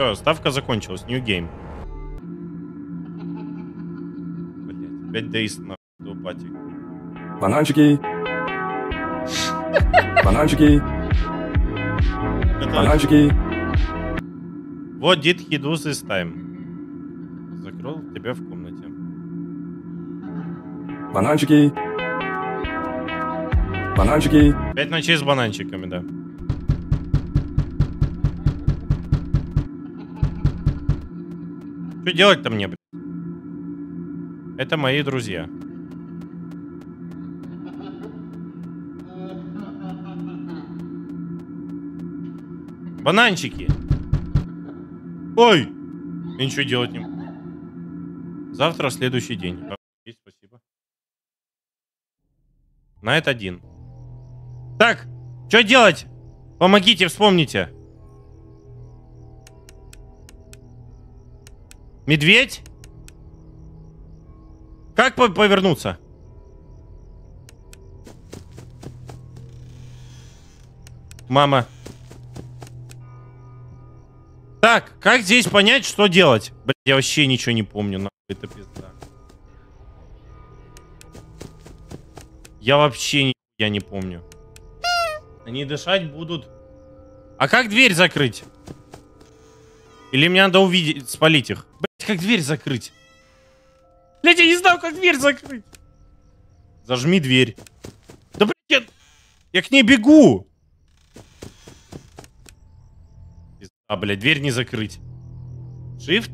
Все, ставка закончилась. New game. Блять, 5 days на до пати. Бананчики. Бананчики. Это- Бананчики. Вот did he do this time? Закрыл тебя в комнате. Бананчики. Бананчики. Пять ночей с бананчиками, да. Что делать-то мне? Это мои друзья. Бананчики. Ой! Я ничего делать не могу. Завтра следующий день. Спасибо. На это один. Так, что делать? Помогите, вспомните. Медведь? Как по- повернуться? Мама. Так, как здесь понять, что делать? Блять, я вообще ничего не помню, нахуй, это пизда. Я вообще я не помню. Они дышать будут. А как дверь закрыть? Или мне надо увидеть, спалить их? Как дверь закрыть? Блять, я не знаю, как дверь закрыть. Зажми дверь. Да, блять, я, я к ней бегу. А, блядь, дверь не закрыть. Shift?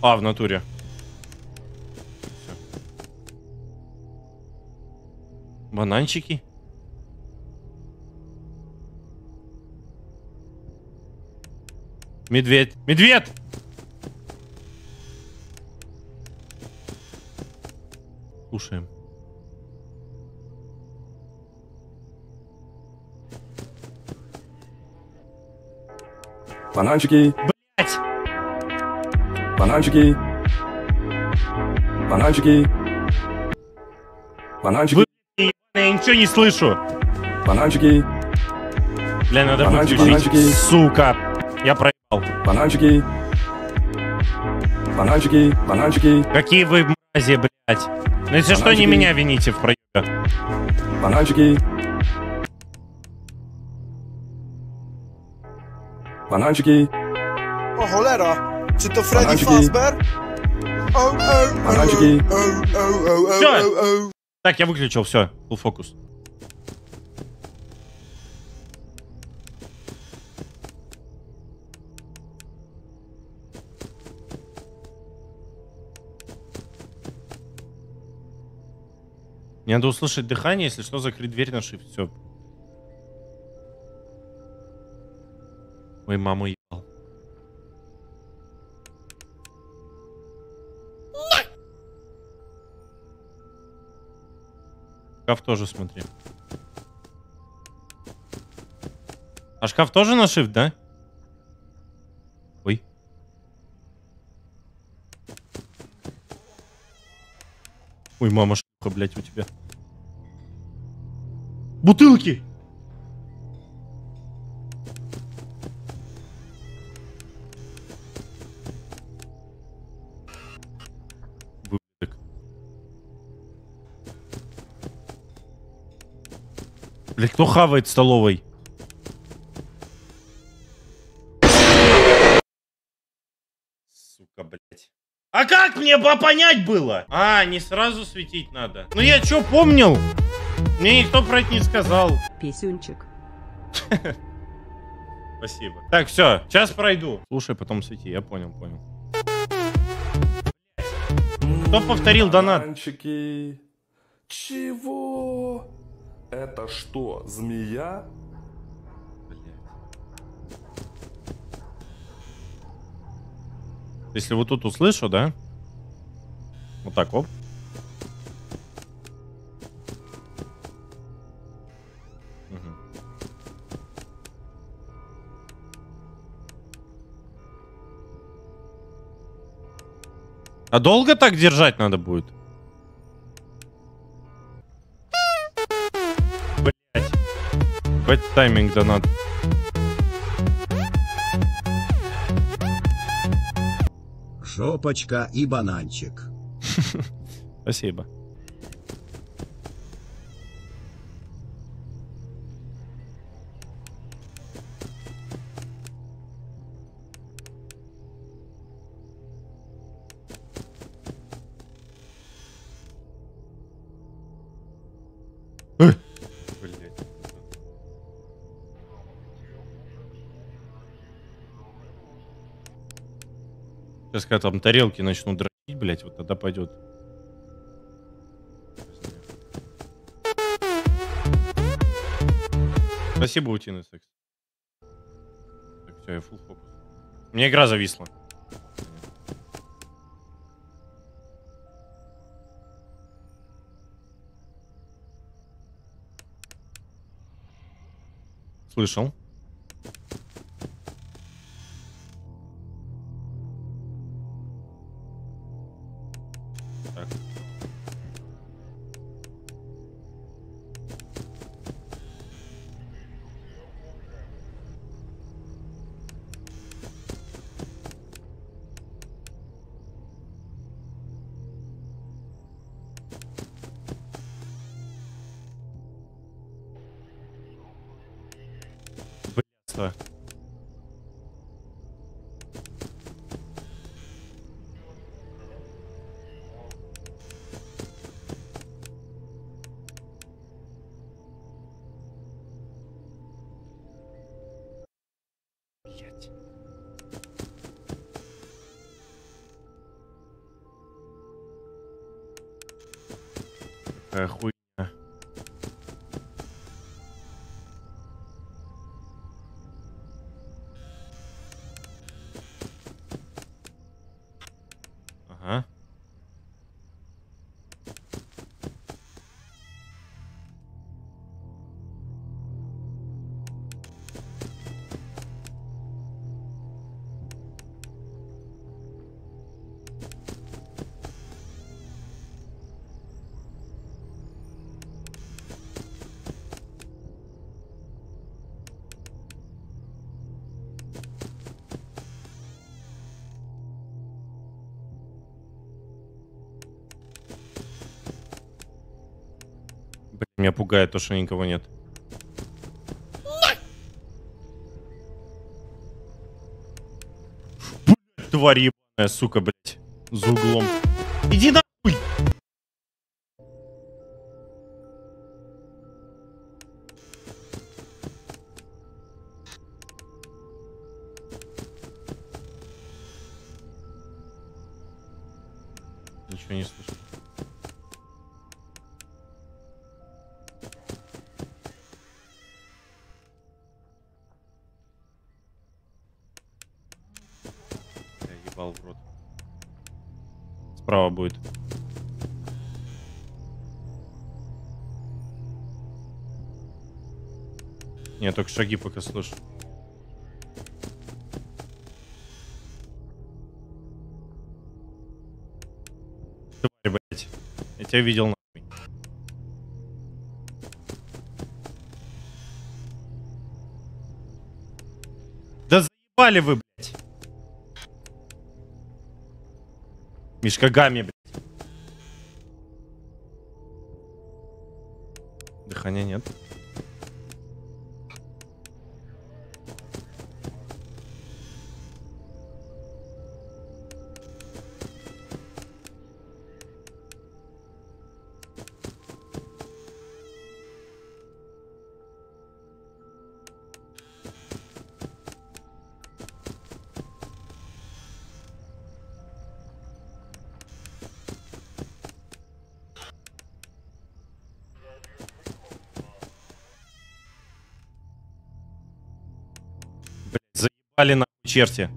А, в натуре. Всё. Бананчики. Медведь. Медведь! Слушаем. Бананчики. Блять! Бананчики. Бананчики. Бананчики. Вы- Я ничего не слышу. Бананчики. Бля, надо Бананчики, выключить. бананчики. Сука. Я проебал. Бананчики. Бананчики. Бананчики. Какие вы мрази, блядь. Ну если что, не Бананчики. меня вините в проебе. Бананчики. Bananчики. O cholera! Czy to Freddy. Fazbear? O, o. Так, я выключил, все. Full фокус. Мне надо услышать дыхание, если что, закрыть дверь на shift. Все. Ой, маму ебал. Шкаф тоже смотри. А шкаф тоже на shift, да? Ой. Ой, мама, шлюха, блядь, у тебя. Бутылки! Блядь, кто хавает в столовой? Сука, блядь. А как мне понять было? А, не сразу светить надо. Ну я что помнил? Мне никто про это не сказал. Писюнчик. Спасибо. Так, все, сейчас пройду. Слушай, потом свети, я понял, понял. Кто повторил донат? Бананчики. Чего? Это что, змея? Если вот тут услышу, да? Вот так, оп. А долго так держать надо будет? Блять. Блять, тайминг да надо. Жопочка и бананчик. Спасибо. Когда там тарелки начнут дрочить, блядь, вот тогда пойдет. Спасибо, утиный секс. Так, все, я full фокус. У игра зависла. Слышал. Так. Блядство. Rui меня пугает то, что никого нет. Блядь, Тварь ебаная, сука, блядь. За углом. Иди нахуй! Ничего не слышу. Справа будет. Не, только шаги пока слышу. Тварь, блядь. Я тебя видел нахуй. Да заебали вы, блядь. Мишка Гами, блядь. Дыхания нет. Заебали нахуй черти.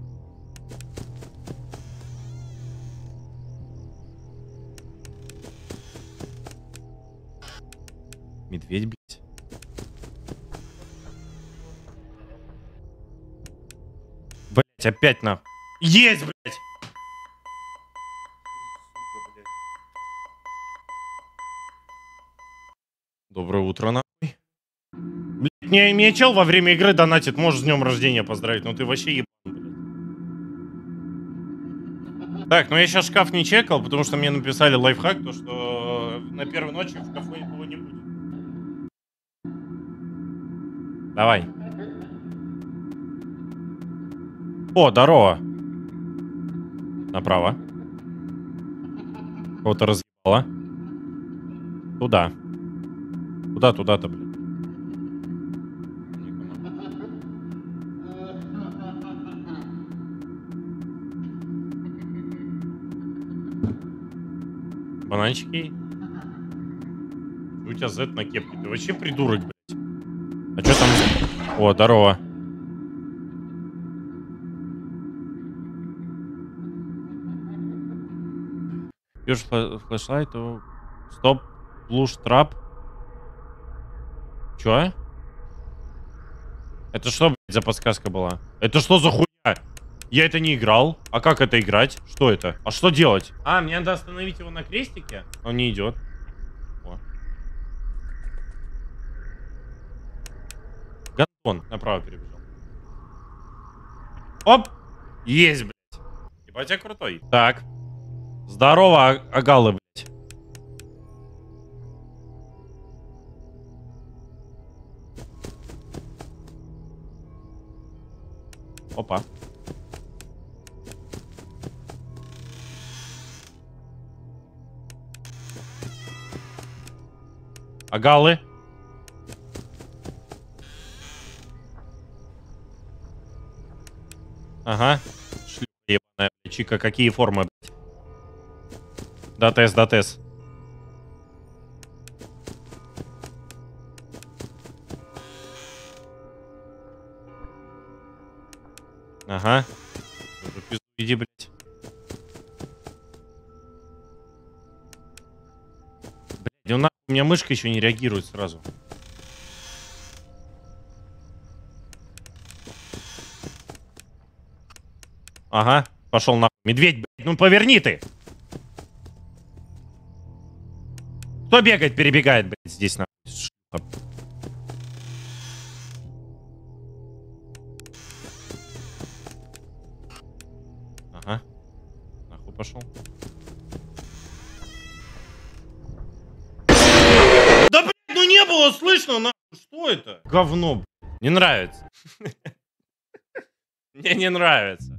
Медведь, блядь. Блядь, опять на. Есть, блядь! Доброе утро, нахуй. Блядь, мне, чел во время игры донатит, можешь с днем рождения поздравить, но ты вообще ебан, блядь. Так, ну я сейчас шкаф не чекал, потому что мне написали лайфхак, то что на первой ночи в кафе никого не будет. Давай. О, здорово. Направо. Кого-то разъебало. Туда. Куда туда-то, блин? Бананчики. У тебя Z на кепке. Ты вообще придурок, блядь. А что там? О, здорово. Фла- flashlight to stop blush trap. Чё? Это что, блядь, за подсказка была? Это что за хуйня? Я это не играл. А как это играть? Что это? А что делать? А, мне надо остановить его на крестике? Он не идет. О. Гандон. Направо перебежал. Оп! Есть, блядь. Ебать, я крутой. Так. Здорово, а- агалы, блядь. Агалы. Ага. Шлюха ебаная. Чика, какие формы, блядь? Датес, датес. Ага. Уже у меня мышка еще не реагирует сразу. Ага, пошел нахуй. Медведь, блядь, ну поверни ты! Кто бегает, перебегает, блядь, здесь? Шлюха. Ага. Нахуй пошел. Было слышно, нахуй. Что это? Говно, блядь. Не нравится. Мне не нравится.